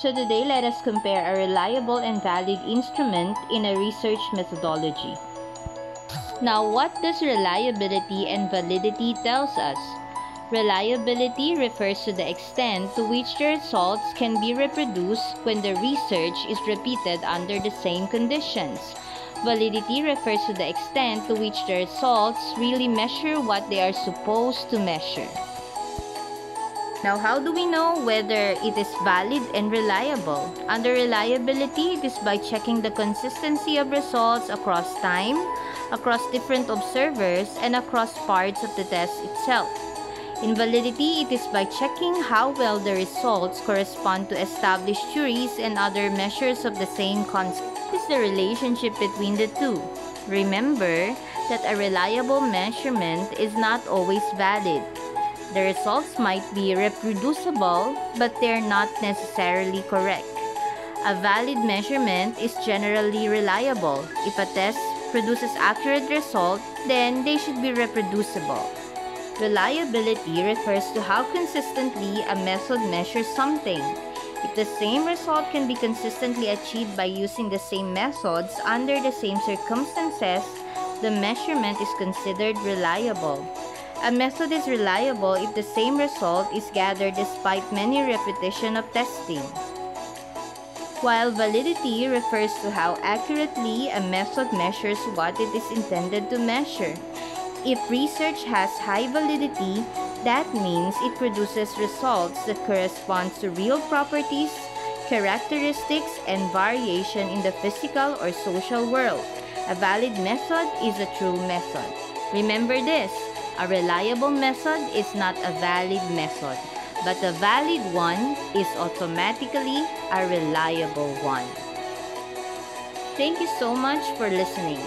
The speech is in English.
So today let us compare a reliable and valid instrument in a research methodology. Now what does reliability and validity tells us? Reliability refers to the extent to which the results can be reproduced when the research is repeated under the same conditions. Validity refers to the extent to which the results really measure what they are supposed to measure. Now, how do we know whether it is valid and reliable? Under reliability, it is by checking the consistency of results across time, across different observers, and across parts of the test itself. In validity, it is by checking how well the results correspond to established theories and other measures of the same concept. What is the relationship between the two? Remember that a reliable measurement is not always valid. The results might be reproducible, but they're not necessarily correct. A valid measurement is generally reliable. If a test produces accurate results, then they should be reproducible. Reliability refers to how consistently a method measures something. If the same result can be consistently achieved by using the same methods under the same circumstances, the measurement is considered reliable. A method is reliable if the same result is gathered despite many repetition of testing. While validity refers to how accurately a method measures what it is intended to measure. If research has high validity, that means it produces results that correspond to real properties, characteristics, and variation in the physical or social world. A valid method is a true method. Remember this, a reliable method is not a valid method, but a valid one is automatically a reliable one. Thank you so much for listening.